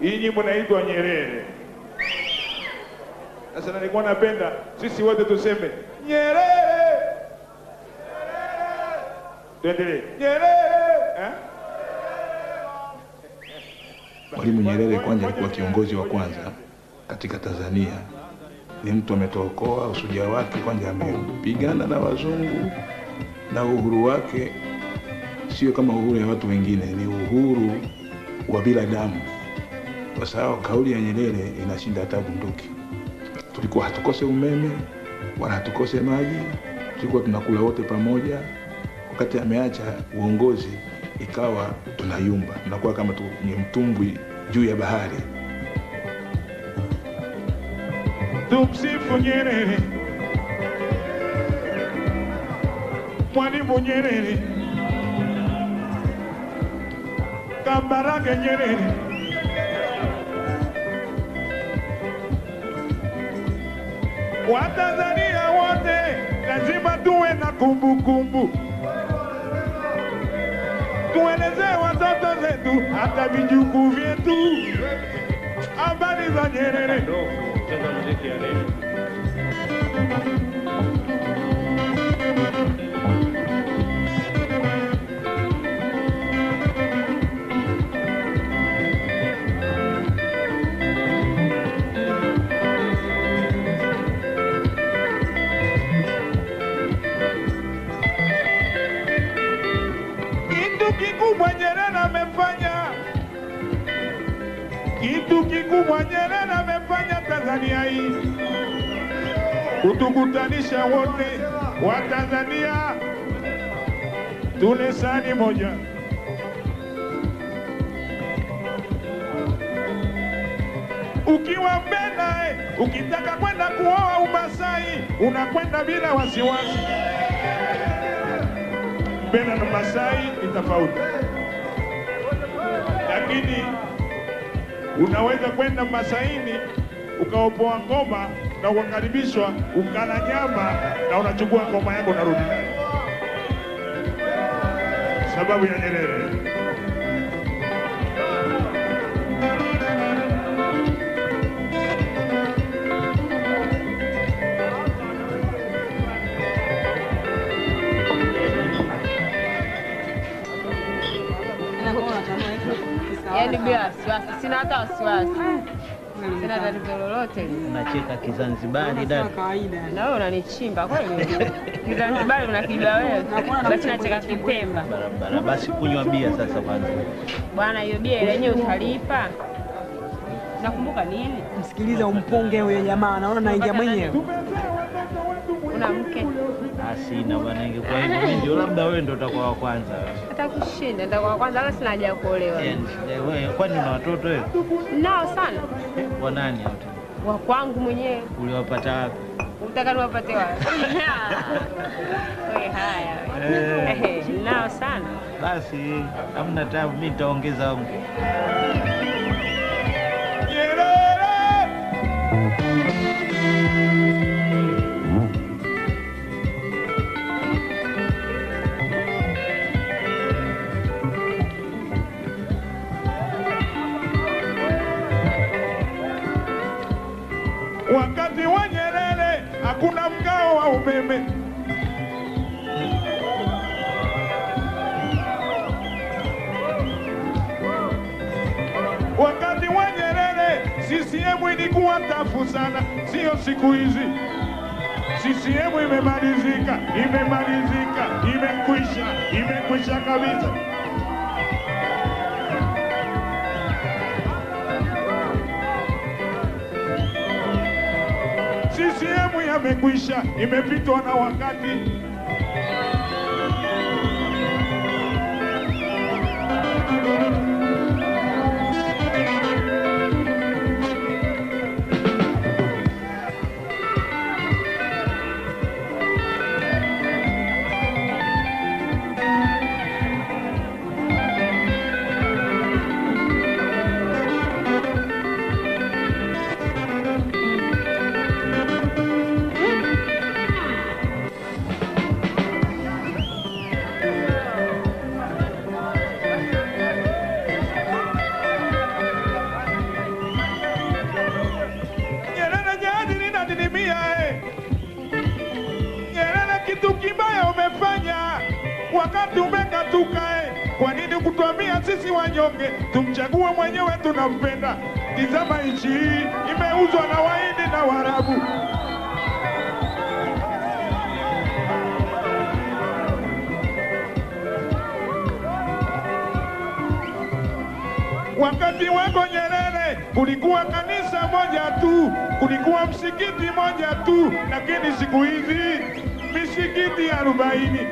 Hii nyimbo inaitwa Nyerere. Sasa nilikuwa napenda sisi wote tuseme Nyerere. Tuendelee. Nyerere. Eh? Mwalimu Nyerere kwanza alikuwa kiongozi wa kwanza katika Tanzania. Ni mtu ametokoa usuja wake, kwanza amepigana na wazungu na uhuru wake sio kama uhuru ya watu wengine, ni uhuru wa bila damu, kwa sababu kauli ya Nyerere inashinda hata bunduki. Tulikuwa hatukose umeme wala hatukose maji, tulikuwa tunakula wote pamoja. Wakati ameacha uongozi, ikawa tunayumba, tunakuwa kama ni mtumbwi juu ya bahari. Tumsifu Nyerere. Mwalimu Nyerere. Kambarage Nyerere. Watanzania wote lazima tuwe na kumbukumbu, tuelezee watoto zetu hata vijukuu vyetu habari za Nyerere. Nyerere amefanya, kitu kikubwa Nyerere amefanya Tanzania hii, kutukutanisha wote wa Tanzania tule moja. Ukiwa Mbena, ukitaka kwenda kuoa Umasai unakwenda bila wasiwasi. Mbena na Masai ni tofauti, lakini unaweza kwenda Masaini ukaopoa ngoma na ukakaribishwa ukala nyama na unachukua ngoma yako unarudi nayo, sababu ya Nyerere. Yaani bila wasiwasi, sina hata wasiwasi, sina tatizo lolote. Unacheka Kizanzibari dada. Na wewe unanichimba kweli? Kizanzibari unakijua wewe, basi nacheka Kipemba Barabara. Basi kunywa bia sasa kwanza. bwana. Hiyo bia ile yenyewe utalipa. Nakumbuka nini? Msikiliza umponge huyo jamaa, naona naingia mwenyewe. Una mke sina bwana, ingekuwa hivyo mimi ndio labda wewe ndio utakuwa wa kwanza. hata kushinda, wa kwanza, hata sina haja ya kuolewa. Yaani, wewe kwani una watoto wewe? Nao sana Eh, Wa nani hao wa kwangu mwenyewe, Uliwapata wapi? utaka niwapate wapi? Wewe haya. Eh. Nao sana Basi hamna tabu, mimi nitaongeza wangu. Mgao baby. Wakati wa Nyerere CCM ilikuwa tafu sana, sio siku hizi. CCM imemalizika, imemalizika, imekwisha, imekwisha kabisa. Yamekwisha, imepitwa na wakati. Wakati umekatukae. Kwa nini kutuambia sisi wanyonge tumchague mwenyewe tunampenda? Tizama nchi hii imeuzwa na Wahindi na Waarabu. Wakati wako Nyerere kulikuwa kanisa moja tu, kulikuwa msikiti moja tu, lakini siku hizi misikiti arobaini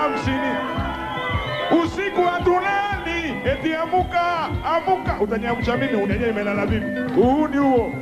hamsini. Usiku hatulali, eti amuka amuka, utaniamsha mimi, unenye imelala vipi? Huu ni huo